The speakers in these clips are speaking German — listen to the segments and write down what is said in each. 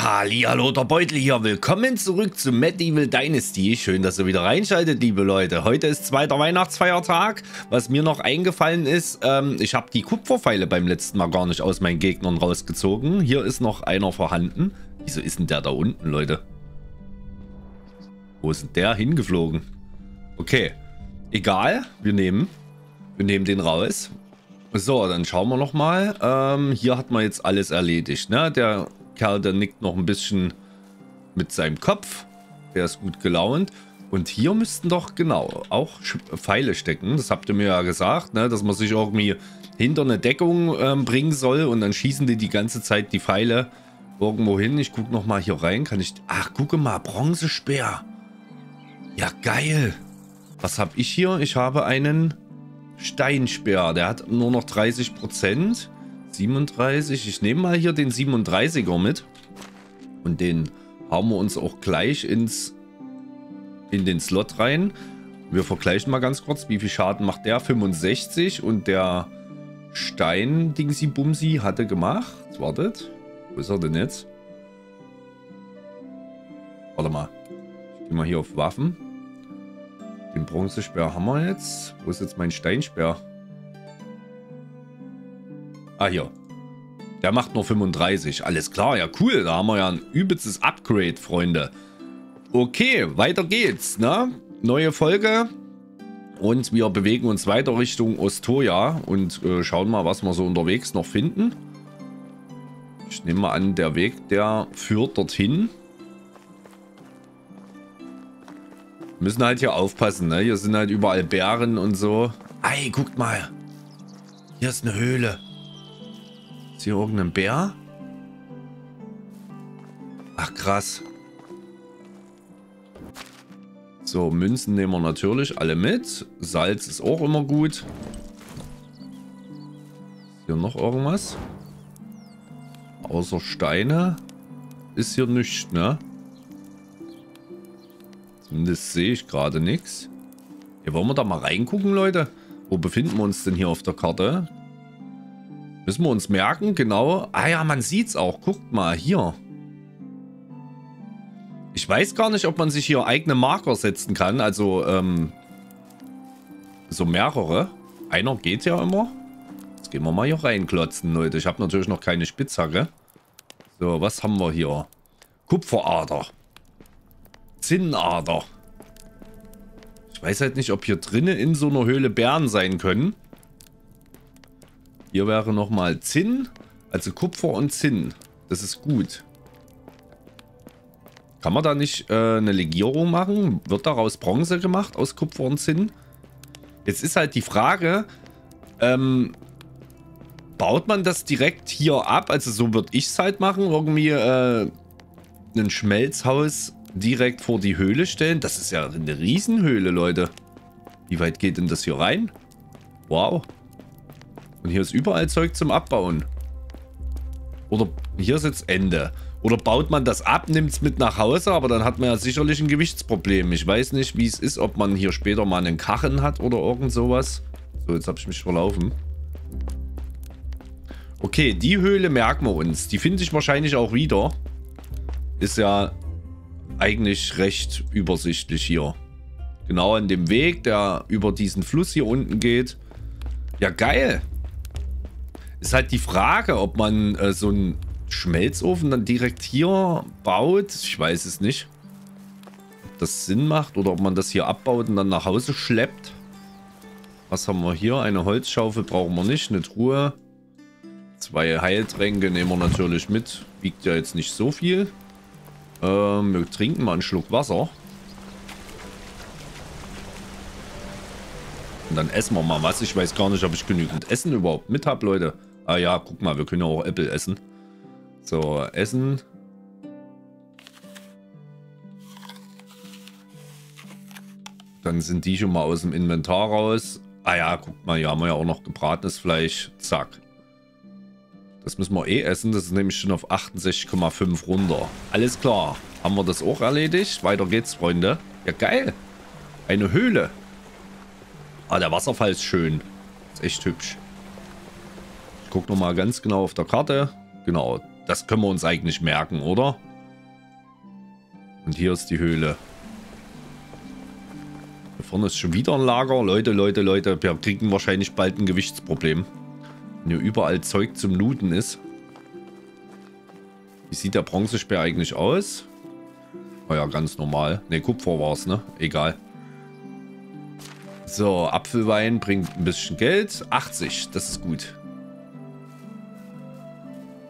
Hallo, der Beutel hier. Willkommen zurück zu Medieval Dynasty. Schön, dass ihr wieder reinschaltet, liebe Leute. Heute ist zweiter Weihnachtsfeiertag. Was mir noch eingefallen ist, ähm, ich habe die Kupferpfeile beim letzten Mal gar nicht aus meinen Gegnern rausgezogen. Hier ist noch einer vorhanden. Wieso ist denn der da unten, Leute? Wo ist denn der hingeflogen? Okay, egal. Wir nehmen, wir nehmen den raus. So, dann schauen wir nochmal. Ähm, hier hat man jetzt alles erledigt. Ne? Der Kerl, der nickt noch ein bisschen mit seinem Kopf. Der ist gut gelaunt. Und hier müssten doch, genau, auch Pfeile stecken. Das habt ihr mir ja gesagt, ne? dass man sich irgendwie hinter eine Deckung ähm, bringen soll. Und dann schießen die die ganze Zeit die Pfeile irgendwo hin. Ich gucke nochmal hier rein. Kann ich... Ach, gucke mal, Bronzespeer. Ja, geil. Was habe ich hier? Ich habe einen Steinspeer. Der hat nur noch 30%. 37. Ich nehme mal hier den 37er mit. Und den hauen wir uns auch gleich ins, in den Slot rein. Wir vergleichen mal ganz kurz, wie viel Schaden macht der? 65 und der Stein Dingsi Bumsi hatte gemacht. Wartet. Wo ist er denn jetzt? Warte mal. Ich gehe mal hier auf Waffen. Den Bronzespeer haben wir jetzt. Wo ist jetzt mein Steinspeer? Ah, hier. Der macht nur 35. Alles klar, ja cool. Da haben wir ja ein übelstes Upgrade, Freunde. Okay, weiter geht's, ne? Neue Folge. Und wir bewegen uns weiter Richtung Ostoja und äh, schauen mal, was wir so unterwegs noch finden. Ich nehme mal an, der Weg, der führt dorthin. Müssen halt hier aufpassen, ne? Hier sind halt überall Bären und so. Ei, guckt mal. Hier ist eine Höhle. Ist hier irgendein Bär? Ach, krass. So, Münzen nehmen wir natürlich alle mit. Salz ist auch immer gut. Ist hier noch irgendwas? Außer Steine ist hier nichts, ne? Zumindest sehe ich gerade nichts. Hier wollen wir da mal reingucken, Leute. Wo befinden wir uns denn hier auf der Karte? Müssen wir uns merken, genau. Ah ja, man sieht es auch. Guckt mal, hier. Ich weiß gar nicht, ob man sich hier eigene Marker setzen kann. Also, ähm, so mehrere. Einer geht ja immer. Jetzt gehen wir mal hier reinklotzen, Leute. Ich habe natürlich noch keine Spitzhacke. So, was haben wir hier? Kupferader. Zinnader. Ich weiß halt nicht, ob hier drinnen in so einer Höhle Bären sein können. Hier wäre nochmal Zinn. Also Kupfer und Zinn. Das ist gut. Kann man da nicht äh, eine Legierung machen? Wird daraus Bronze gemacht aus Kupfer und Zinn? Jetzt ist halt die Frage, ähm, baut man das direkt hier ab? Also so würde ich es halt machen. Irgendwie äh, ein Schmelzhaus direkt vor die Höhle stellen. Das ist ja eine Riesenhöhle, Leute. Wie weit geht denn das hier rein? Wow. Und hier ist überall Zeug zum Abbauen. Oder hier ist jetzt Ende. Oder baut man das ab, nimmt es mit nach Hause, aber dann hat man ja sicherlich ein Gewichtsproblem. Ich weiß nicht, wie es ist, ob man hier später mal einen Kachen hat oder irgend sowas. So, jetzt habe ich mich verlaufen. Okay, die Höhle merken wir uns. Die finde ich wahrscheinlich auch wieder. Ist ja eigentlich recht übersichtlich hier. Genau an dem Weg, der über diesen Fluss hier unten geht. Ja, geil. Ist halt die Frage, ob man äh, so einen Schmelzofen dann direkt hier baut. Ich weiß es nicht. Ob das Sinn macht oder ob man das hier abbaut und dann nach Hause schleppt. Was haben wir hier? Eine Holzschaufel brauchen wir nicht. Eine Truhe. Zwei Heiltränke nehmen wir natürlich mit. Wiegt ja jetzt nicht so viel. Ähm, wir trinken mal einen Schluck Wasser. Und dann essen wir mal was. Ich weiß gar nicht, ob ich genügend Essen überhaupt mit habe, Leute. Ah ja, guck mal, wir können ja auch Apple essen. So, Essen. Dann sind die schon mal aus dem Inventar raus. Ah ja, guck mal, hier haben wir ja auch noch gebratenes Fleisch. Zack. Das müssen wir eh essen. Das ist nämlich schon auf 68,5 runter. Alles klar. Haben wir das auch erledigt? Weiter geht's, Freunde. Ja, geil. Eine Höhle. Ah, der Wasserfall ist schön. Ist echt hübsch. Ich gucke nochmal ganz genau auf der Karte. Genau, das können wir uns eigentlich merken, oder? Und hier ist die Höhle. Hier vorne ist schon wieder ein Lager. Leute, Leute, Leute, wir kriegen wahrscheinlich bald ein Gewichtsproblem. Wenn hier überall Zeug zum Looten ist. Wie sieht der Bronzespeer eigentlich aus? Oh ja, ganz normal. Ne, Kupfer war es, ne? Egal. So, Apfelwein bringt ein bisschen Geld. 80, das ist gut.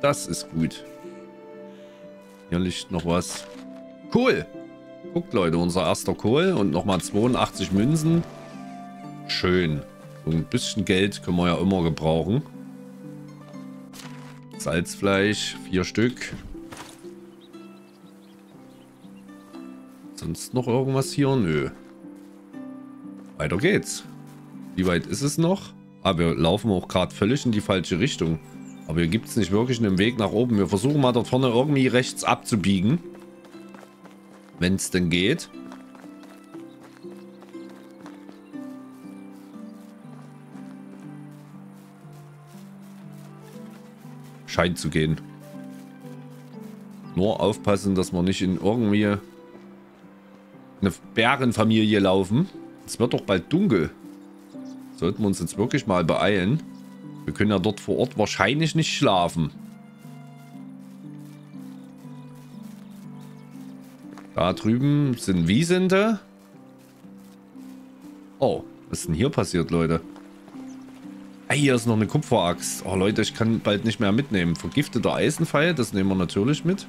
Das ist gut. Hier liegt noch was. Cool. Guckt, Leute, unser erster Kohl und nochmal 82 Münzen. Schön. So ein bisschen Geld können wir ja immer gebrauchen. Salzfleisch, vier Stück. Sonst noch irgendwas hier? Nö. Weiter geht's. Wie weit ist es noch? Ah, wir laufen auch gerade völlig in die falsche Richtung. Aber hier gibt es nicht wirklich einen Weg nach oben. Wir versuchen mal dort vorne irgendwie rechts abzubiegen. Wenn es denn geht. Scheint zu gehen. Nur aufpassen, dass wir nicht in irgendwie eine Bärenfamilie laufen. Es wird doch bald dunkel. Sollten wir uns jetzt wirklich mal beeilen. Wir können ja dort vor Ort wahrscheinlich nicht schlafen. Da drüben sind Wiesente. Oh, was ist denn hier passiert, Leute? Ah, hier ist noch eine Kupferaxt. Oh, Leute, ich kann bald nicht mehr mitnehmen. Vergifteter Eisenpfeil, das nehmen wir natürlich mit.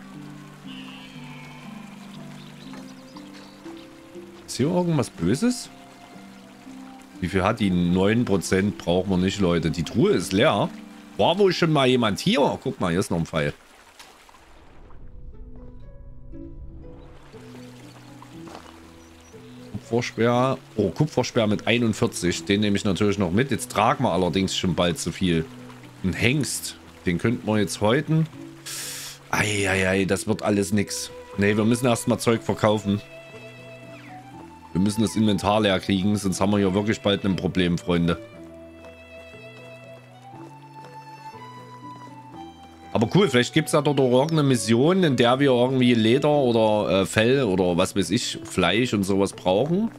Ist hier irgendwas Böses? Wie viel hat die? 9% brauchen wir nicht, Leute. Die Truhe ist leer. War wohl schon mal jemand hier? Guck mal, hier ist noch ein Pfeil. Kupfersperr. Oh, Kupfersperr mit 41. Den nehme ich natürlich noch mit. Jetzt tragen wir allerdings schon bald zu viel. Ein Hengst. Den könnten wir jetzt häuten. Eieiei, das wird alles nix. Ne, wir müssen erstmal Zeug verkaufen. Wir müssen das Inventar leer kriegen, sonst haben wir hier wirklich bald ein Problem, Freunde. Aber cool, vielleicht gibt es da dort auch irgendeine Mission, in der wir irgendwie Leder oder äh, Fell oder was weiß ich, Fleisch und sowas brauchen.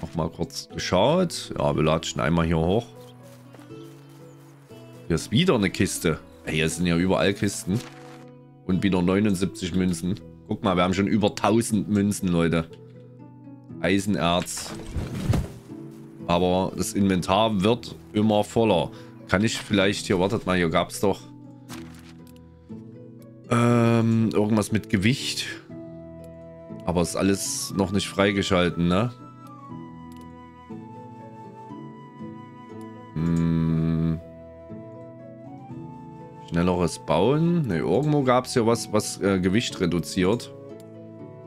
Nochmal kurz geschaut. Ja, wir latschen einmal hier hoch. Hier ist wieder eine Kiste. Hier sind ja überall Kisten. Und wieder 79 Münzen. Guck mal, wir haben schon über 1000 Münzen, Leute. Eisenerz. Aber das Inventar wird immer voller. Kann ich vielleicht hier, wartet mal, hier gab es doch ähm, irgendwas mit Gewicht. Aber ist alles noch nicht freigeschalten, ne? Schnelleres Bauen. Ne, irgendwo gab es ja was, was äh, Gewicht reduziert.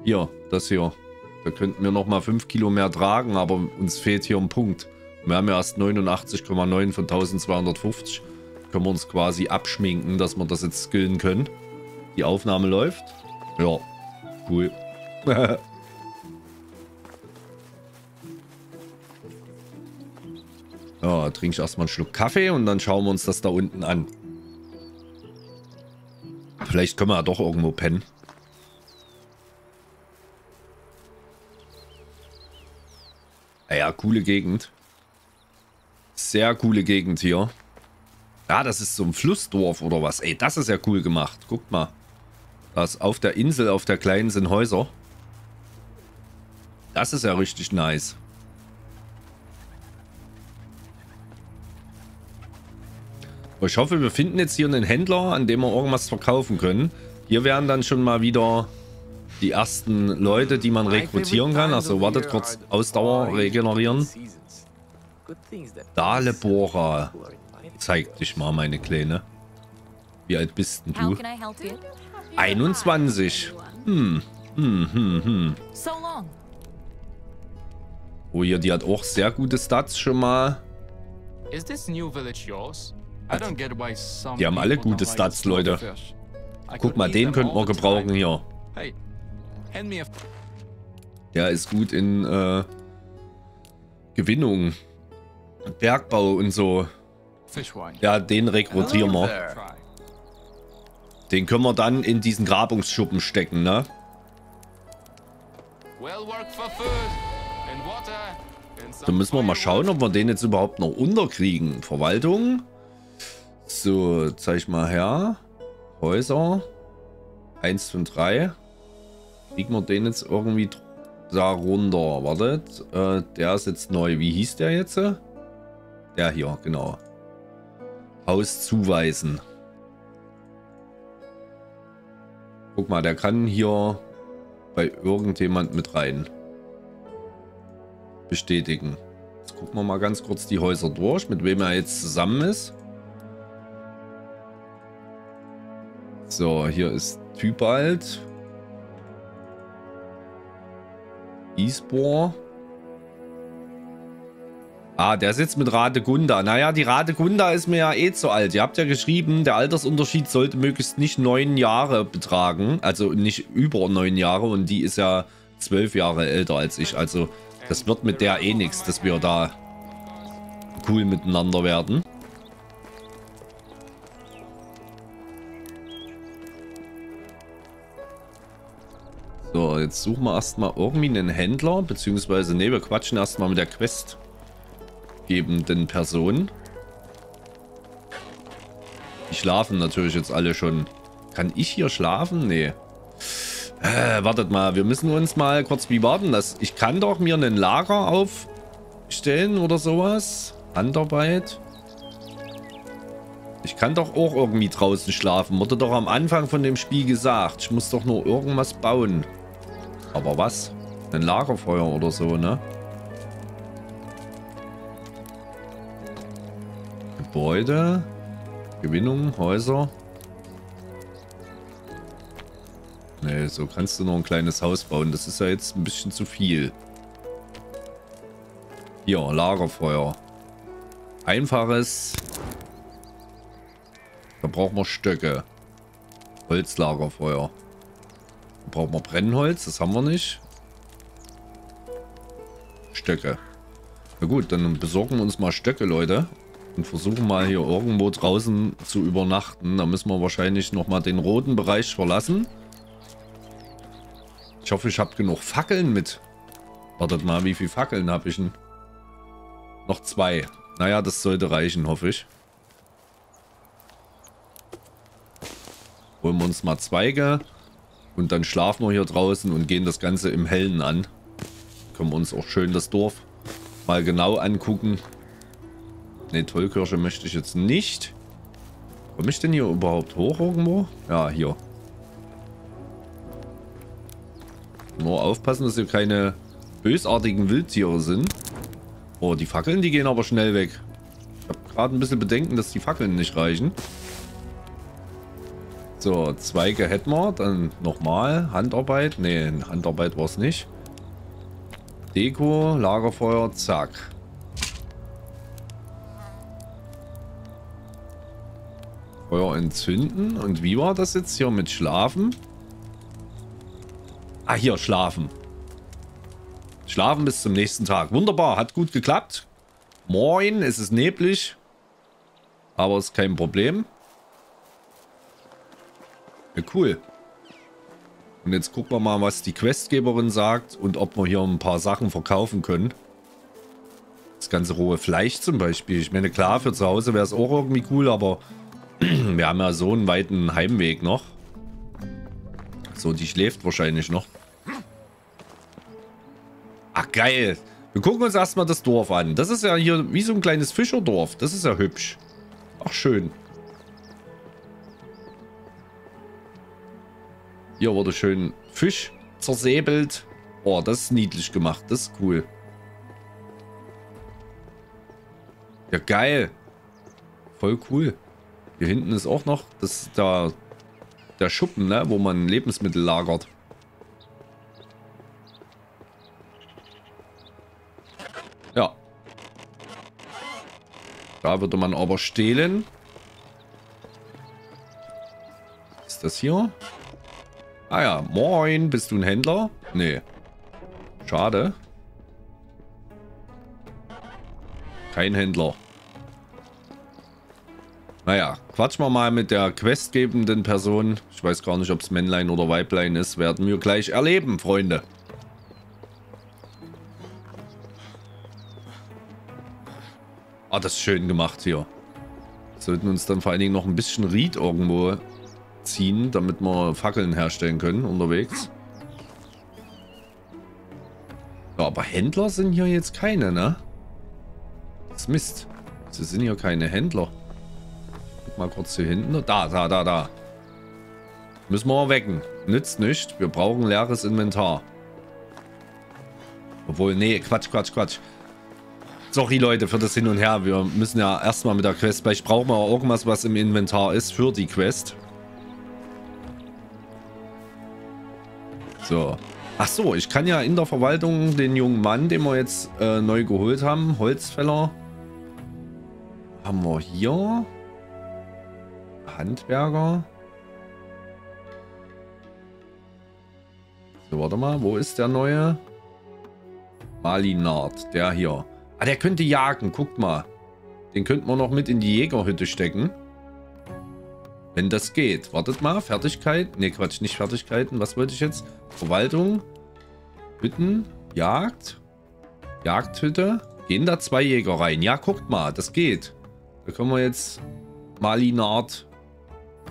Hier, das hier. Da könnten wir nochmal 5 Kilo mehr tragen, aber uns fehlt hier ein Punkt. Wir haben ja erst 89,9 von 1250. Können wir uns quasi abschminken, dass wir das jetzt skillen können. Die Aufnahme läuft. Ja, cool. ja, trinke ich erstmal einen Schluck Kaffee und dann schauen wir uns das da unten an. Vielleicht können wir ja doch irgendwo pennen. Ja, coole Gegend. Sehr coole Gegend hier. Ja, das ist so ein Flussdorf oder was. Ey, das ist ja cool gemacht. Guckt mal. Das auf der Insel, auf der kleinen sind Häuser. Das ist ja richtig nice. Ich hoffe, wir finden jetzt hier einen Händler, an dem wir irgendwas verkaufen können. Hier wären dann schon mal wieder die ersten Leute, die man rekrutieren kann. Also wartet kurz, Ausdauer regenerieren. Dalebora. Zeig dich mal, meine Kleine. Wie alt bist denn du? 21. Hm. Hm, hm, hm. Oh, hier, die hat auch sehr gute Stats schon mal. Is this new village yours? Die haben alle gute Stats, Leute. Guck mal, den könnten wir gebrauchen hier. Der ist gut in äh, Gewinnung. Bergbau und so. Ja, den rekrutieren wir. Den können wir dann in diesen Grabungsschuppen stecken, ne? Da müssen wir mal schauen, ob wir den jetzt überhaupt noch unterkriegen. Verwaltung. So, zeig mal her. Häuser. Eins von drei. Kriegen wir den jetzt irgendwie da runter. Wartet. Äh, der ist jetzt neu. Wie hieß der jetzt? Der hier, genau. Haus zuweisen. Guck mal, der kann hier bei irgendjemand mit rein. Bestätigen. Jetzt gucken wir mal ganz kurz die Häuser durch, mit wem er jetzt zusammen ist. So, hier ist Typalt. Isbohr. Ah, der sitzt mit Radegunda. Naja, die Radegunda ist mir ja eh zu alt. Ihr habt ja geschrieben, der Altersunterschied sollte möglichst nicht neun Jahre betragen. Also nicht über neun Jahre. Und die ist ja zwölf Jahre älter als ich. Also das wird mit der eh nichts, dass wir da cool miteinander werden. So, jetzt suchen wir erstmal irgendwie einen Händler. Beziehungsweise, ne, wir quatschen erstmal mit der Quest gebenden Person. Die schlafen natürlich jetzt alle schon. Kann ich hier schlafen? Nee. Äh, wartet mal, wir müssen uns mal kurz wie warten. Das, ich kann doch mir einen Lager aufstellen oder sowas. Handarbeit. Ich kann doch auch irgendwie draußen schlafen. Wurde doch am Anfang von dem Spiel gesagt. Ich muss doch nur irgendwas bauen. Aber was? Ein Lagerfeuer oder so, ne? Gebäude. Gewinnung, Häuser. Ne, so kannst du noch ein kleines Haus bauen. Das ist ja jetzt ein bisschen zu viel. Hier, Lagerfeuer. Einfaches. Da brauchen wir Stöcke. Holzlagerfeuer. Brauchen wir Brennholz, das haben wir nicht. Stöcke. Na gut, dann besorgen wir uns mal Stöcke, Leute und versuchen mal hier irgendwo draußen zu übernachten. Da müssen wir wahrscheinlich nochmal den roten Bereich verlassen. Ich hoffe, ich habe genug Fackeln mit. Wartet mal, wie viele Fackeln habe ich denn? Noch zwei. Naja, das sollte reichen, hoffe ich. Holen wir uns mal Zweige. Und dann schlafen wir hier draußen und gehen das Ganze im Hellen an. Können wir uns auch schön das Dorf mal genau angucken. Ne, Tollkirsche möchte ich jetzt nicht. Komme ich denn hier überhaupt hoch irgendwo? Ja, hier. Nur aufpassen, dass hier keine bösartigen Wildtiere sind. Oh, die Fackeln, die gehen aber schnell weg. Ich habe gerade ein bisschen Bedenken, dass die Fackeln nicht reichen. So, Zweige hätten wir. Dann nochmal. Handarbeit. Ne, Handarbeit war es nicht. Deko, Lagerfeuer, zack. Feuer entzünden. Und wie war das jetzt hier mit Schlafen? Ah, hier, schlafen. Schlafen bis zum nächsten Tag. Wunderbar, hat gut geklappt. Moin, es ist neblig. Aber ist kein Problem. Ja, cool. Und jetzt gucken wir mal, was die Questgeberin sagt und ob wir hier ein paar Sachen verkaufen können. Das ganze rohe Fleisch zum Beispiel. Ich meine, klar, für zu Hause wäre es auch irgendwie cool, aber wir haben ja so einen weiten Heimweg noch. So, die schläft wahrscheinlich noch. Ach, geil. Wir gucken uns erstmal das Dorf an. Das ist ja hier wie so ein kleines Fischerdorf. Das ist ja hübsch. Ach, schön. Hier wurde schön Fisch zersäbelt. Oh, das ist niedlich gemacht. Das ist cool. Ja, geil. Voll cool. Hier hinten ist auch noch das ist der, der Schuppen, ne, wo man Lebensmittel lagert. Ja. Da würde man aber stehlen. Ist das hier? Ah ja, moin, bist du ein Händler? Nee. Schade. Kein Händler. Naja, quatschen wir mal mit der questgebenden Person. Ich weiß gar nicht, ob es Männlein oder Weiblein ist. Werden wir gleich erleben, Freunde. Ah, das ist schön gemacht hier. Sollten uns dann vor allen Dingen noch ein bisschen Ried irgendwo ziehen, damit wir Fackeln herstellen können unterwegs. Ja, aber Händler sind hier jetzt keine, ne? Das ist Mist. Sie sind hier keine Händler. Guck mal kurz hier hinten. Da, da, da, da. Müssen wir wecken. Nützt nicht. Wir brauchen leeres Inventar. Obwohl, nee, Quatsch, Quatsch, Quatsch. Sorry, Leute, für das Hin und Her. Wir müssen ja erstmal mit der Quest... Vielleicht brauchen wir auch irgendwas, was im Inventar ist für die Quest. So. Ach so, ich kann ja in der Verwaltung den jungen Mann, den wir jetzt äh, neu geholt haben, Holzfäller, haben wir hier. Handwerker. So, warte mal, wo ist der neue? Malinard, der hier. Ah, der könnte jagen, guckt mal. Den könnten wir noch mit in die Jägerhütte stecken. Wenn das geht. Wartet mal, Fertigkeit. Ne, Quatsch, nicht Fertigkeiten. Was wollte ich jetzt? Verwaltung. Hütten. Jagd. Jagdhütte. Gehen da zwei Jäger rein. Ja, guckt mal, das geht. Da können wir jetzt Malinard.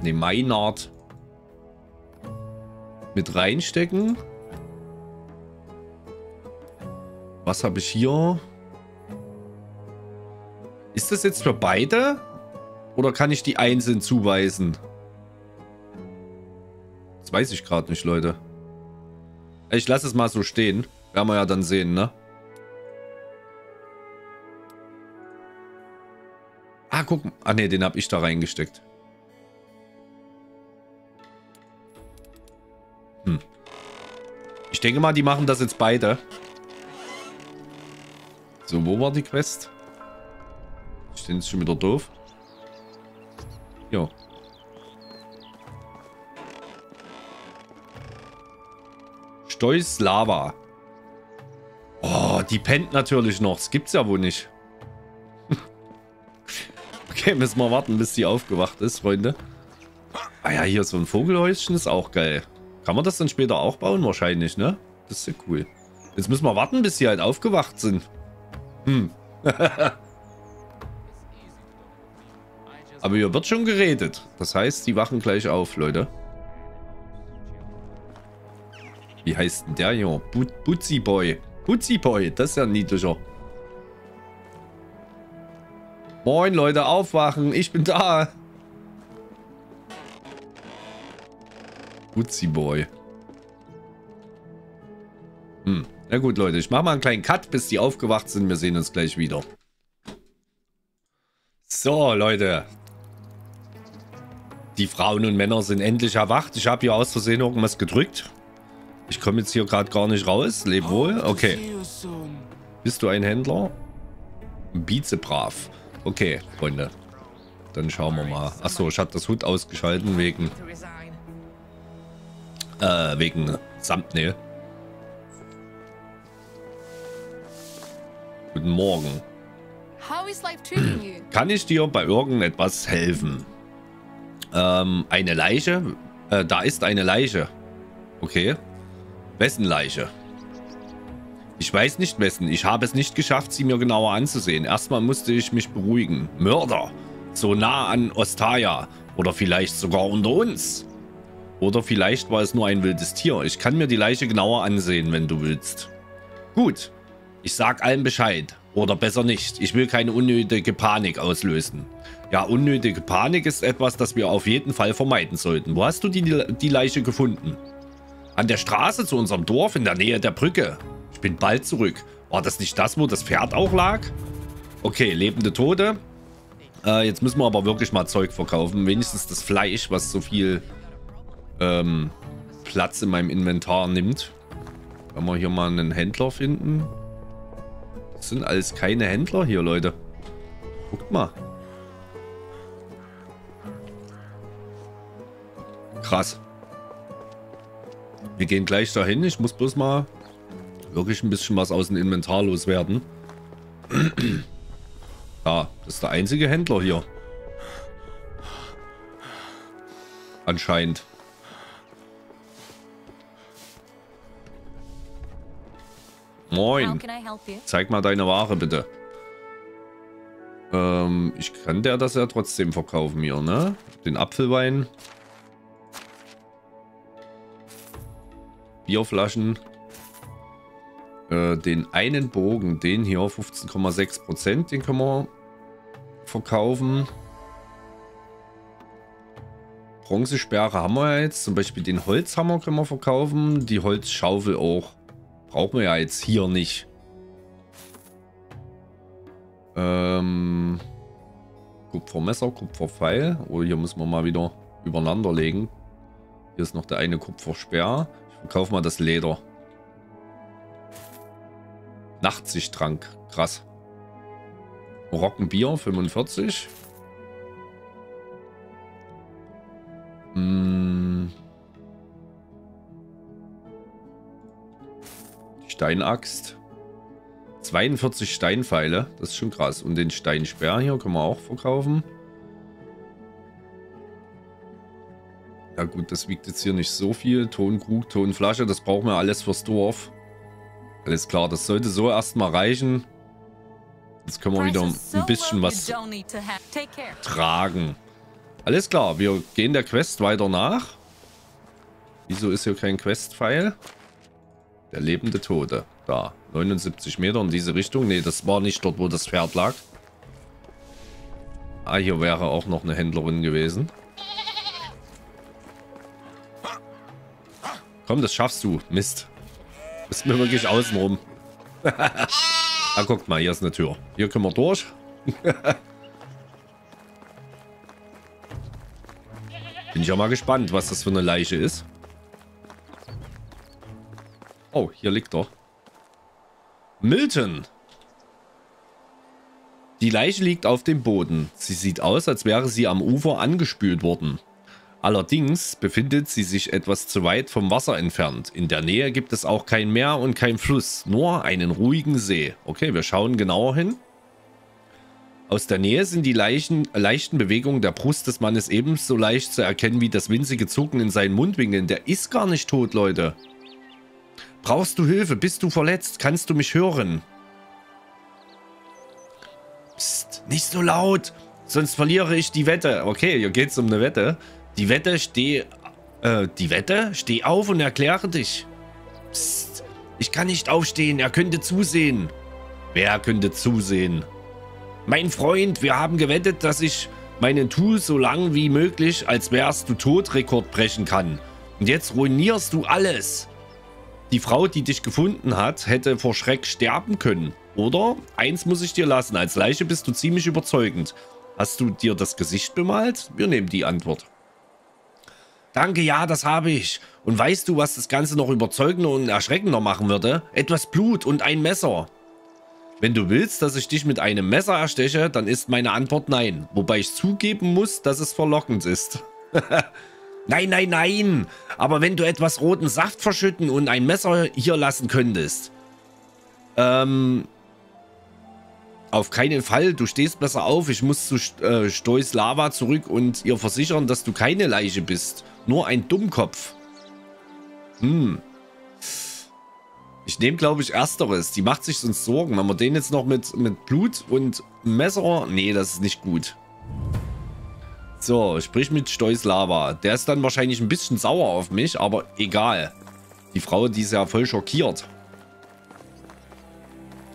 Ne, Mainard. Mit reinstecken. Was habe ich hier? Ist das jetzt für beide? Oder kann ich die einzeln zuweisen? Das weiß ich gerade nicht, Leute. Ich lasse es mal so stehen. Werden wir ja dann sehen, ne? Ah, guck. Ah, ne, den habe ich da reingesteckt. Hm. Ich denke mal, die machen das jetzt beide. So, wo war die Quest? Ich bin jetzt schon wieder doof. Ja. Stois Lava. Oh, die pennt natürlich noch. Das gibt's ja wohl nicht. okay, müssen wir warten, bis sie aufgewacht ist, Freunde. Ah ja, hier so ein Vogelhäuschen ist auch geil. Kann man das dann später auch bauen? Wahrscheinlich, ne? Das ist ja cool. Jetzt müssen wir warten, bis sie halt aufgewacht sind. Hm. Aber hier wird schon geredet. Das heißt, die wachen gleich auf, Leute. Wie heißt denn der hier? Butzi Boy. Butzi Boy, das ist ja ein niedlicher. Moin, Leute, aufwachen. Ich bin da. Butzi Boy. Hm. Na gut, Leute, ich mache mal einen kleinen Cut, bis die aufgewacht sind. Wir sehen uns gleich wieder. So, Leute. Die Frauen und Männer sind endlich erwacht. Ich habe hier aus Versehen irgendwas gedrückt. Ich komme jetzt hier gerade gar nicht raus. Leb wohl. Okay. Bist du ein Händler? Bizebrav. Okay, Freunde. Dann schauen wir mal. Achso, ich habe das Hut ausgeschalten wegen... Äh, wegen Thumbnail. Guten Morgen. Kann ich dir bei irgendetwas helfen? Ähm, eine Leiche. Äh, da ist eine Leiche. Okay. Wessen Leiche? Ich weiß nicht wessen. Ich habe es nicht geschafft, sie mir genauer anzusehen. Erstmal musste ich mich beruhigen. Mörder. So nah an Ostaya. Oder vielleicht sogar unter uns. Oder vielleicht war es nur ein wildes Tier. Ich kann mir die Leiche genauer ansehen, wenn du willst. Gut. Ich sag allen Bescheid. Oder besser nicht. Ich will keine unnötige Panik auslösen. Ja, unnötige Panik ist etwas, das wir auf jeden Fall vermeiden sollten. Wo hast du die, die Leiche gefunden? An der Straße zu unserem Dorf in der Nähe der Brücke. Ich bin bald zurück. War das nicht das, wo das Pferd auch lag? Okay, lebende Tote. Äh, jetzt müssen wir aber wirklich mal Zeug verkaufen. Wenigstens das Fleisch, was so viel ähm, Platz in meinem Inventar nimmt. Wenn wir hier mal einen Händler finden. Das sind alles keine Händler hier, Leute. Guckt mal. Krass. Wir gehen gleich dahin. Ich muss bloß mal wirklich ein bisschen was aus dem Inventar loswerden. ja, das ist der einzige Händler hier. Anscheinend. Moin. Zeig mal deine Ware, bitte. Ähm, ich kann der das ja trotzdem verkaufen hier, ne? Den Apfelwein. Bierflaschen. Äh, den einen Bogen, den hier, 15,6%, den können wir verkaufen. Bronzesperre haben wir jetzt. Zum Beispiel den Holzhammer können wir verkaufen. Die Holzschaufel auch. Brauchen wir ja jetzt hier nicht. Ähm, Kupfermesser, Kupferpfeil. Oh, hier müssen wir mal wieder übereinander legen. Hier ist noch der eine Kupfersperr. Verkaufe mal das Leder. Nachtsichttrank. Krass. Rockenbier 45. Hm. Steinaxt. 42 Steinpfeile. Das ist schon krass. Und den Steinsperr hier können wir auch verkaufen. Ja gut, das wiegt jetzt hier nicht so viel. Tonkrug, Tonflasche, das brauchen wir alles fürs Dorf. Alles klar, das sollte so erstmal reichen. Jetzt können wir wieder ein bisschen was tragen. Alles klar, wir gehen der Quest weiter nach. Wieso ist hier kein Quest-Pfeil? Der lebende Tote. Da. 79 Meter in diese Richtung. Ne, das war nicht dort, wo das Pferd lag. Ah, hier wäre auch noch eine Händlerin gewesen. Komm, das schaffst du. Mist. Ist mir wirklich außenrum. ah, guckt mal, hier ist eine Tür. Hier können wir durch. Bin ich ja mal gespannt, was das für eine Leiche ist. Oh, hier liegt er. Milton. Die Leiche liegt auf dem Boden. Sie sieht aus, als wäre sie am Ufer angespült worden. Allerdings befindet sie sich etwas zu weit vom Wasser entfernt. In der Nähe gibt es auch kein Meer und kein Fluss, nur einen ruhigen See. Okay, wir schauen genauer hin. Aus der Nähe sind die leichten, leichten Bewegungen der Brust des Mannes ebenso leicht zu erkennen wie das winzige Zucken in seinen Mundwinkeln. Der ist gar nicht tot, Leute. Brauchst du Hilfe? Bist du verletzt? Kannst du mich hören? Psst, nicht so laut, sonst verliere ich die Wette. Okay, hier geht es um eine Wette. Die Wette, steh, äh, die Wette, steh auf und erkläre dich. Psst, ich kann nicht aufstehen, er könnte zusehen. Wer könnte zusehen? Mein Freund, wir haben gewettet, dass ich meinen Tool so lang wie möglich, als wärst du tot, Rekord brechen kann. Und jetzt ruinierst du alles. Die Frau, die dich gefunden hat, hätte vor Schreck sterben können. Oder? Eins muss ich dir lassen. Als Leiche bist du ziemlich überzeugend. Hast du dir das Gesicht bemalt? Wir nehmen die Antwort. Danke, ja, das habe ich. Und weißt du, was das Ganze noch überzeugender und erschreckender machen würde? Etwas Blut und ein Messer. Wenn du willst, dass ich dich mit einem Messer ersteche, dann ist meine Antwort nein. Wobei ich zugeben muss, dass es verlockend ist. Nein, nein, nein. Aber wenn du etwas roten Saft verschütten und ein Messer hier lassen könntest. Ähm. Auf keinen Fall. Du stehst besser auf. Ich muss zu äh, Stois Lava zurück und ihr versichern, dass du keine Leiche bist. Nur ein Dummkopf. Hm. Ich nehme, glaube ich, Ersteres. Die macht sich sonst Sorgen. Wenn wir den jetzt noch mit, mit Blut und Messer... Nee, das ist nicht gut. So, sprich mit Stois Lava. Der ist dann wahrscheinlich ein bisschen sauer auf mich, aber egal. Die Frau, die ist ja voll schockiert.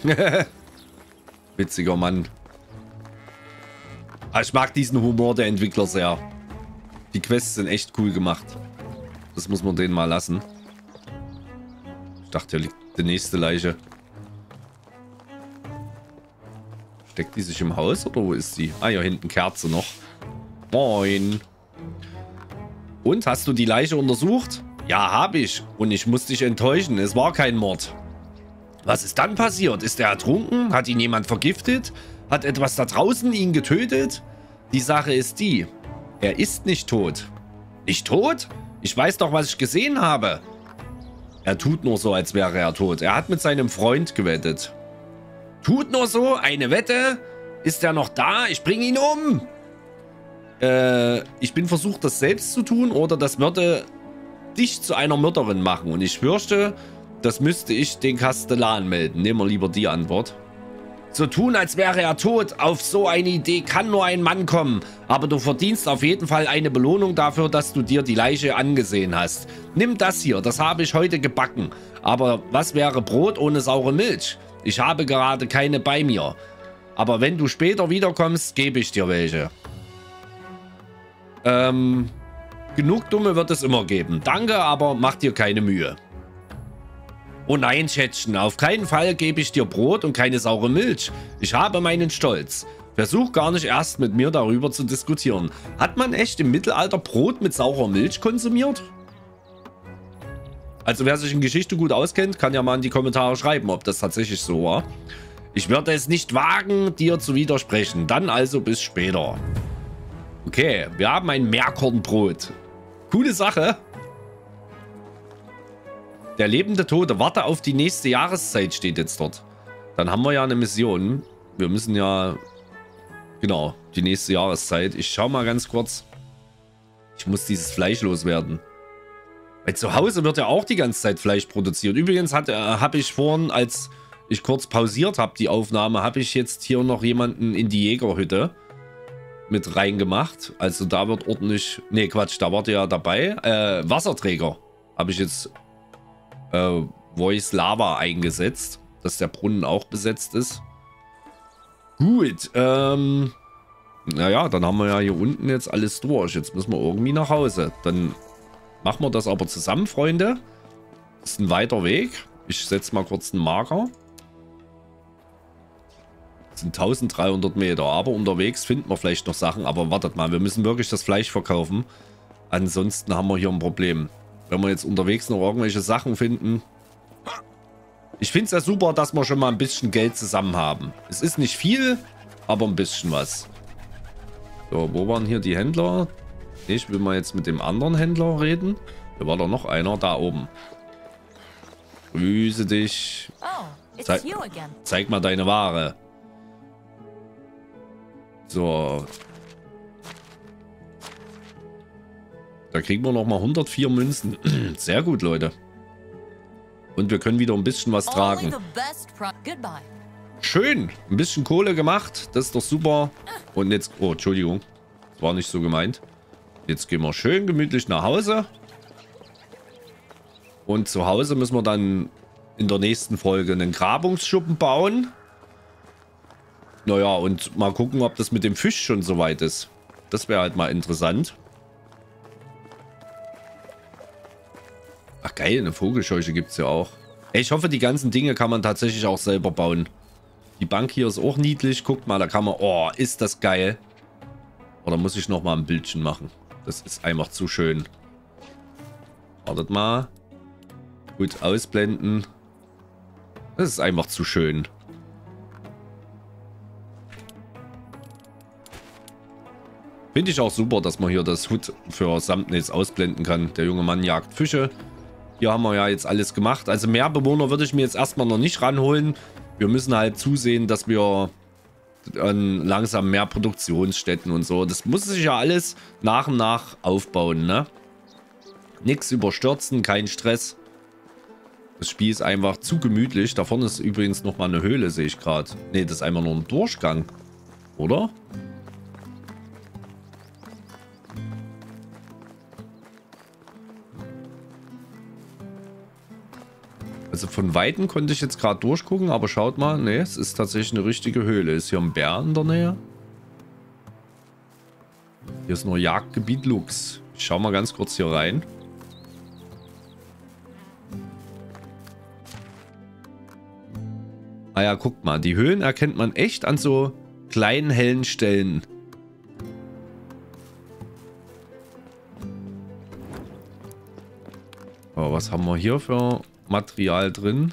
Witziger Mann. Ah, ich mag diesen Humor der Entwickler sehr. Die Quests sind echt cool gemacht. Das muss man denen mal lassen. Ich dachte, hier liegt die nächste Leiche. Steckt die sich im Haus oder wo ist sie? Ah, hier hinten Kerze noch. Moin. Und, hast du die Leiche untersucht? Ja, habe ich. Und ich muss dich enttäuschen, es war kein Mord. Was ist dann passiert? Ist er ertrunken? Hat ihn jemand vergiftet? Hat etwas da draußen ihn getötet? Die Sache ist die, er ist nicht tot. Nicht tot? Ich weiß doch, was ich gesehen habe. Er tut nur so, als wäre er tot. Er hat mit seinem Freund gewettet. Tut nur so? Eine Wette? Ist er noch da? Ich bringe ihn um. äh, ich bin versucht, das selbst zu tun oder das würde dich zu einer Mörderin machen. Und ich fürchte, das müsste ich den Kastellan melden. Nehmen wir lieber die Antwort. So tun, als wäre er tot. Auf so eine Idee kann nur ein Mann kommen. Aber du verdienst auf jeden Fall eine Belohnung dafür, dass du dir die Leiche angesehen hast. Nimm das hier, das habe ich heute gebacken. Aber was wäre Brot ohne saure Milch? Ich habe gerade keine bei mir. Aber wenn du später wiederkommst, gebe ich dir welche. Ähm, genug Dumme wird es immer geben. Danke, aber mach dir keine Mühe. Oh nein, Schätzchen, auf keinen Fall gebe ich dir Brot und keine saure Milch. Ich habe meinen Stolz. Versuch gar nicht erst mit mir darüber zu diskutieren. Hat man echt im Mittelalter Brot mit saurer Milch konsumiert? Also wer sich in Geschichte gut auskennt, kann ja mal in die Kommentare schreiben, ob das tatsächlich so war. Ich werde es nicht wagen, dir zu widersprechen. Dann also bis später. Okay, wir haben ein Meerkornbrot. Coole Sache. Der lebende Tote, warte auf die nächste Jahreszeit, steht jetzt dort. Dann haben wir ja eine Mission. Wir müssen ja... Genau, die nächste Jahreszeit. Ich schau mal ganz kurz. Ich muss dieses Fleisch loswerden. Weil zu Hause wird ja auch die ganze Zeit Fleisch produziert. Übrigens äh, habe ich vorhin, als ich kurz pausiert habe, die Aufnahme, habe ich jetzt hier noch jemanden in die Jägerhütte mit reingemacht. Also da wird ordentlich... Nee, Quatsch, da war der ja dabei. Äh, Wasserträger habe ich jetzt äh, Voice Lava eingesetzt, dass der Brunnen auch besetzt ist. Gut, ähm, naja, dann haben wir ja hier unten jetzt alles durch. Jetzt müssen wir irgendwie nach Hause. Dann machen wir das aber zusammen, Freunde. Das ist ein weiter Weg. Ich setze mal kurz einen Marker. Das sind 1300 Meter, aber unterwegs finden wir vielleicht noch Sachen. Aber wartet mal, wir müssen wirklich das Fleisch verkaufen. Ansonsten haben wir hier ein Problem. Wenn wir jetzt unterwegs noch irgendwelche Sachen finden. Ich finde es ja super, dass wir schon mal ein bisschen Geld zusammen haben. Es ist nicht viel, aber ein bisschen was. So, wo waren hier die Händler? Ich will mal jetzt mit dem anderen Händler reden. Hier war doch noch einer, da oben. Grüße dich. Oh, Zei zeig mal deine Ware. So, Da kriegen wir nochmal 104 Münzen. Sehr gut, Leute. Und wir können wieder ein bisschen was tragen. Schön. Ein bisschen Kohle gemacht. Das ist doch super. Und jetzt... Oh, Entschuldigung. Das war nicht so gemeint. Jetzt gehen wir schön gemütlich nach Hause. Und zu Hause müssen wir dann in der nächsten Folge einen Grabungsschuppen bauen. Naja, und mal gucken, ob das mit dem Fisch schon soweit ist. Das wäre halt mal interessant. Ach geil, eine Vogelscheuche gibt es ja auch. Ey, ich hoffe, die ganzen Dinge kann man tatsächlich auch selber bauen. Die Bank hier ist auch niedlich. Guckt mal, da kann man... Oh, ist das geil. Oder muss ich nochmal ein Bildchen machen? Das ist einfach zu schön. Wartet mal. Gut, ausblenden. Das ist einfach zu schön. Finde ich auch super, dass man hier das Hut für Samtnetz ausblenden kann. Der junge Mann jagt Fische. Hier haben wir ja jetzt alles gemacht. Also mehr Bewohner würde ich mir jetzt erstmal noch nicht ranholen. Wir müssen halt zusehen, dass wir dann langsam mehr Produktionsstätten und so. Das muss sich ja alles nach und nach aufbauen, ne? Nichts überstürzen, kein Stress. Das Spiel ist einfach zu gemütlich. Da vorne ist übrigens nochmal eine Höhle, sehe ich gerade. Ne, das ist einfach nur ein Durchgang. Oder? Also von Weitem konnte ich jetzt gerade durchgucken, aber schaut mal, ne, es ist tatsächlich eine richtige Höhle. Ist hier ein Bär in der Nähe? Hier ist nur Jagdgebiet Lux. Ich schau mal ganz kurz hier rein. Ah ja, guckt mal, die Höhlen erkennt man echt an so kleinen hellen Stellen. Oh, was haben wir hier für Material drin.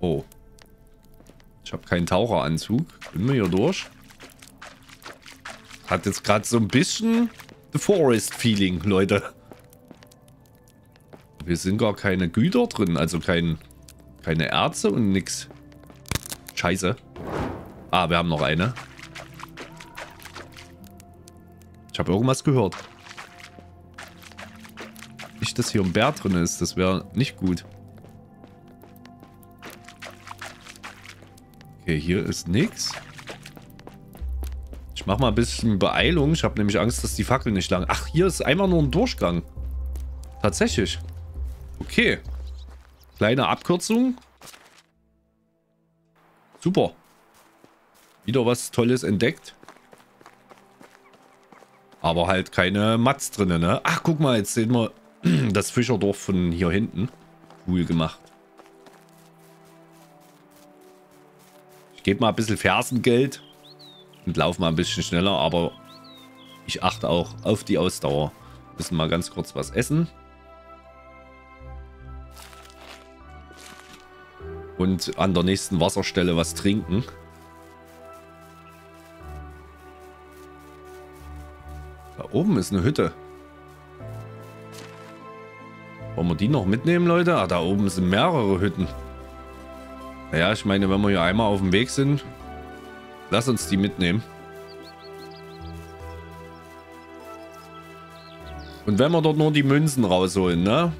Oh. Ich habe keinen Taucheranzug. Können wir hier durch? Hat jetzt gerade so ein bisschen The Forest Feeling, Leute. Wir sind gar keine Güter drin, also kein, keine Erze und nix. Scheiße. Ah, wir haben noch eine. Ich habe irgendwas gehört. Dass hier ein Bär drin ist. Das wäre nicht gut. Okay, hier ist nichts. Ich mache mal ein bisschen Beeilung. Ich habe nämlich Angst, dass die Fackel nicht lang... Ach, hier ist einfach nur ein Durchgang. Tatsächlich. Okay. Kleine Abkürzung. Super. Wieder was Tolles entdeckt. Aber halt keine Mats drin, ne? Ach, guck mal, jetzt sehen wir das Fischerdorf von hier hinten. Cool gemacht. Ich gebe mal ein bisschen Fersengeld und laufe mal ein bisschen schneller, aber ich achte auch auf die Ausdauer. Müssen mal ganz kurz was essen. Und an der nächsten Wasserstelle was trinken. Da oben ist eine Hütte. Wollen wir die noch mitnehmen, Leute? Ah, da oben sind mehrere Hütten. Naja, ich meine, wenn wir hier einmal auf dem Weg sind, lass uns die mitnehmen. Und wenn wir dort nur die Münzen rausholen, ne?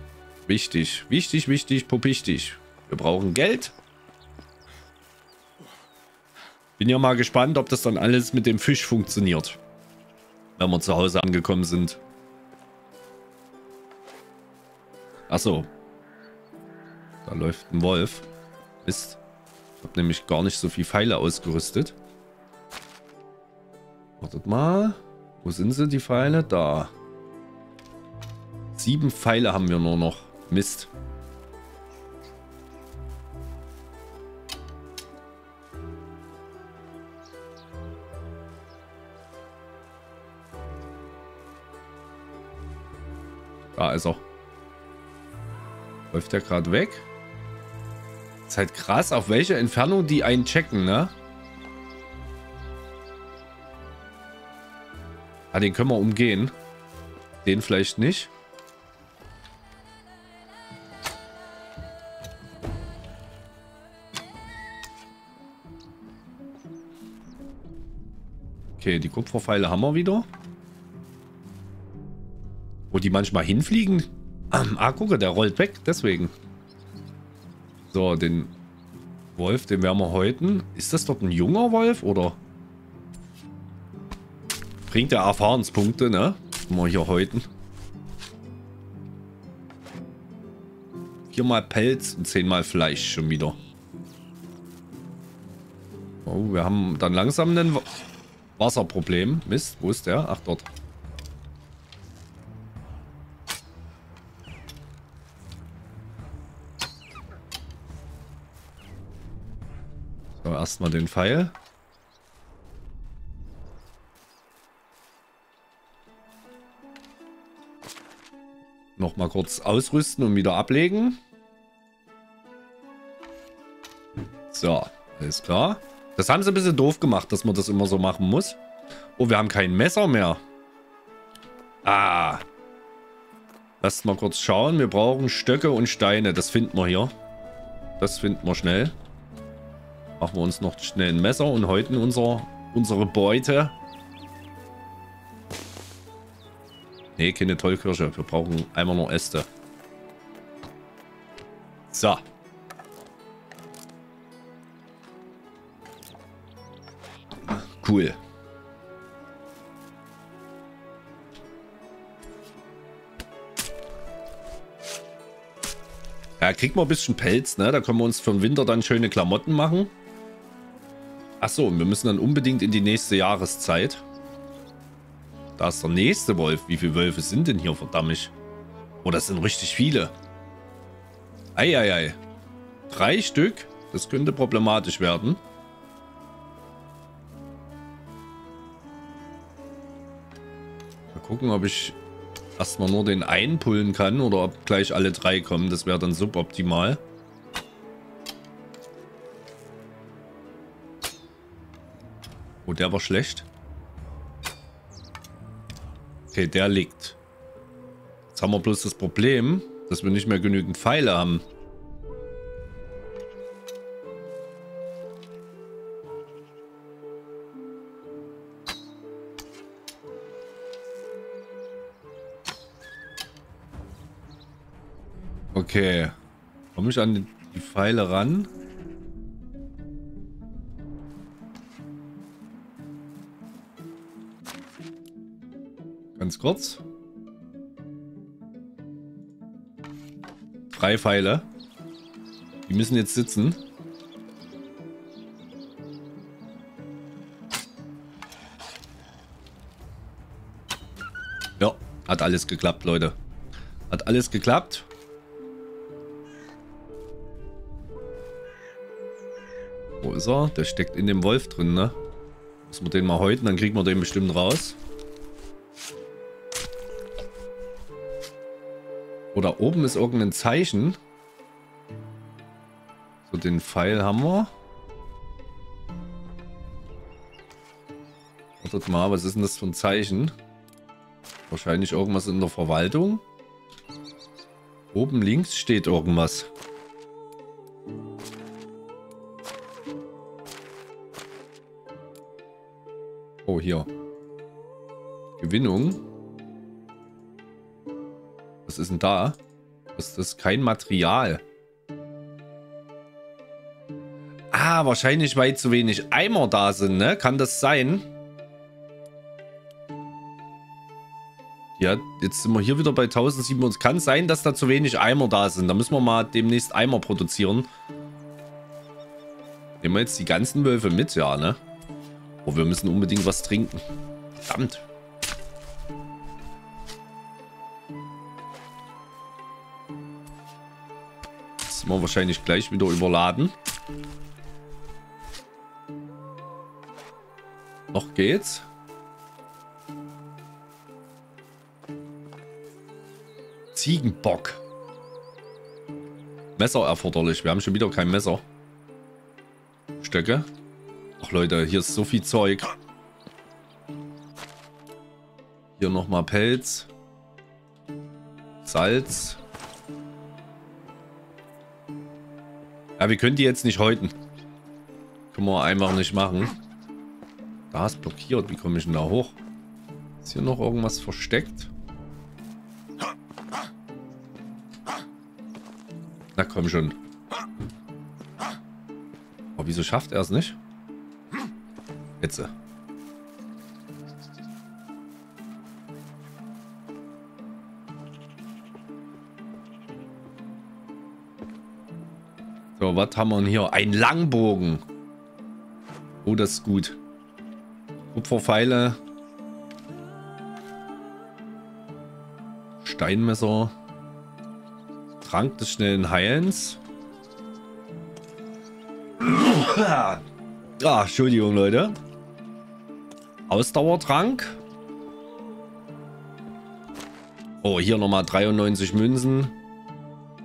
Wichtig, wichtig, wichtig, pupichtig. Wir brauchen Geld. Bin ja mal gespannt, ob das dann alles mit dem Fisch funktioniert. Wenn wir zu Hause angekommen sind. Achso. Da läuft ein Wolf. Mist. Ich habe nämlich gar nicht so viel Pfeile ausgerüstet. Wartet mal. Wo sind sie, die Pfeile? Da. Sieben Pfeile haben wir nur noch. Mist. Da ist er. Läuft der gerade weg? Ist halt krass, auf welche Entfernung die einen checken, ne? Ah, den können wir umgehen. Den vielleicht nicht. Okay, die Kupferpfeile haben wir wieder. Wo die manchmal hinfliegen? Ah, gucke, der rollt weg, deswegen. So, den Wolf, den werden wir häuten. Ist das dort ein junger Wolf, oder? Bringt er Erfahrungspunkte, ne? Mal hier häuten. Viermal Pelz und zehnmal Fleisch schon wieder. Oh, wir haben dann langsam ein Wasserproblem. Mist, wo ist der? Ach, dort. Erstmal den Pfeil. Nochmal kurz ausrüsten und wieder ablegen. So, alles klar. Das haben sie ein bisschen doof gemacht, dass man das immer so machen muss. Oh, wir haben kein Messer mehr. Ah. Lasst mal kurz schauen. Wir brauchen Stöcke und Steine. Das finden wir hier. Das finden wir schnell. Machen wir uns noch schnell ein Messer und häuten unser, unsere Beute. Ne, keine Tollkirsche. Wir brauchen einmal nur Äste. So. Cool. Ja, kriegt man ein bisschen Pelz, ne? Da können wir uns für den Winter dann schöne Klamotten machen. Achso, und wir müssen dann unbedingt in die nächste Jahreszeit. Da ist der nächste Wolf. Wie viele Wölfe sind denn hier, verdammt? Oh, das sind richtig viele. Eieiei. Drei Stück? Das könnte problematisch werden. Mal gucken, ob ich erstmal nur den einen pullen kann oder ob gleich alle drei kommen. Das wäre dann suboptimal. Oh, der war schlecht. Okay, der liegt. Jetzt haben wir bloß das Problem, dass wir nicht mehr genügend Pfeile haben. Okay. Komme ich an die Pfeile ran? Kurz. Drei Pfeile. Die müssen jetzt sitzen. Ja, hat alles geklappt, Leute. Hat alles geklappt. Wo ist er? Der steckt in dem Wolf drin, ne? Müssen wir den mal häuten, dann kriegen wir den bestimmt raus. Oder oben ist irgendein Zeichen. So, den Pfeil haben wir. Wartet mal, was ist denn das für ein Zeichen? Wahrscheinlich irgendwas in der Verwaltung. Oben links steht irgendwas. Oh, hier. Gewinnung. Was ist denn da? Das ist kein Material. Ah, wahrscheinlich, weil zu wenig Eimer da sind, ne? Kann das sein? Ja, jetzt sind wir hier wieder bei 1700. Kann sein, dass da zu wenig Eimer da sind. Da müssen wir mal demnächst Eimer produzieren. Nehmen wir jetzt die ganzen Wölfe mit, ja, ne? Oh, wir müssen unbedingt was trinken. Verdammt. Sind wir wahrscheinlich gleich wieder überladen. Noch geht's. Ziegenbock. Messer erforderlich. Wir haben schon wieder kein Messer. Stöcke. Ach Leute, hier ist so viel Zeug. Hier nochmal Pelz. Salz. Ja, wir können die jetzt nicht häuten. Können wir einfach nicht machen. Da ist blockiert. Wie komme ich denn da hoch? Ist hier noch irgendwas versteckt? Na komm schon. Aber wieso schafft er es nicht? Jetzt. Was haben wir denn hier? Ein Langbogen. Oh, das ist gut. Kupferpfeile. Steinmesser. Trank des schnellen Heilens. Ah, Entschuldigung, Leute. Ausdauertrank. Oh, hier nochmal 93 Münzen.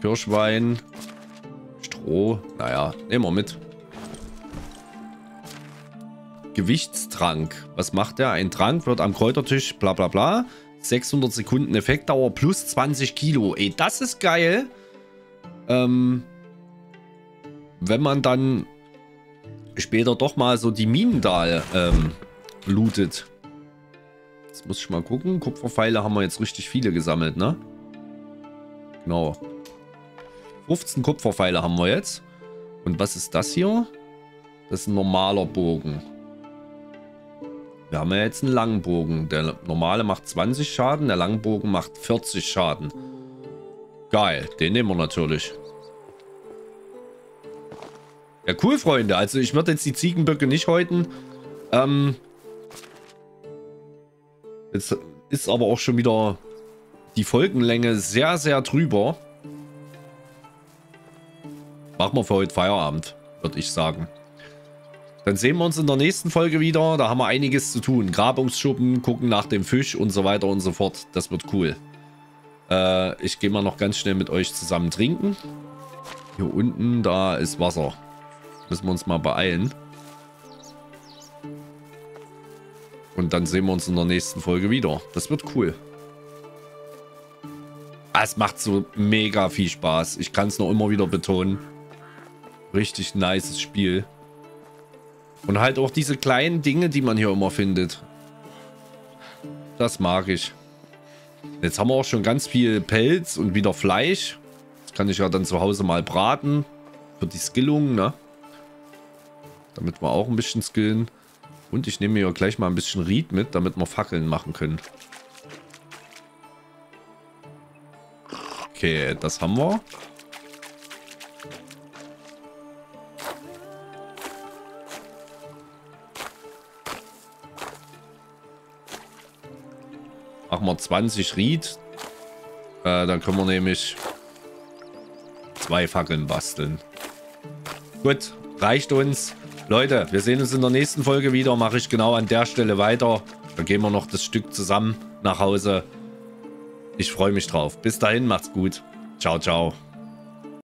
Kirschwein. Stroh. Naja, nehmen wir mit. Gewichtstrank. Was macht der? Ein Trank wird am Kräutertisch bla bla bla. 600 Sekunden Effektdauer plus 20 Kilo. Ey, das ist geil. Ähm, wenn man dann später doch mal so die Minen da ähm, lootet. Jetzt muss ich mal gucken. Kupferpfeile haben wir jetzt richtig viele gesammelt, ne? Genau. 15 Kupferpfeile haben wir jetzt. Und was ist das hier? Das ist ein normaler Bogen. Wir haben ja jetzt einen Langbogen. Der normale macht 20 Schaden, der Langbogen macht 40 Schaden. Geil, den nehmen wir natürlich. Ja, cool, Freunde. Also ich würde jetzt die Ziegenböcke nicht häuten. Ähm, jetzt ist aber auch schon wieder die Folgenlänge sehr, sehr drüber. Machen wir für heute Feierabend, würde ich sagen. Dann sehen wir uns in der nächsten Folge wieder. Da haben wir einiges zu tun. Grabungsschuppen, gucken nach dem Fisch und so weiter und so fort. Das wird cool. Äh, ich gehe mal noch ganz schnell mit euch zusammen trinken. Hier unten, da ist Wasser. Müssen wir uns mal beeilen. Und dann sehen wir uns in der nächsten Folge wieder. Das wird cool. Ah, es macht so mega viel Spaß. Ich kann es noch immer wieder betonen. Richtig nices Spiel. Und halt auch diese kleinen Dinge, die man hier immer findet. Das mag ich. Jetzt haben wir auch schon ganz viel Pelz und wieder Fleisch. Kann ich ja dann zu Hause mal braten. Für die Skillung, ne? Damit wir auch ein bisschen skillen. Und ich nehme mir gleich mal ein bisschen Ried mit, damit wir Fackeln machen können. Okay, das haben wir. Machen wir 20 Ried. Äh, dann können wir nämlich zwei Fackeln basteln. Gut, reicht uns. Leute, wir sehen uns in der nächsten Folge wieder. Mache ich genau an der Stelle weiter. Dann gehen wir noch das Stück zusammen nach Hause. Ich freue mich drauf. Bis dahin, macht's gut. Ciao, ciao.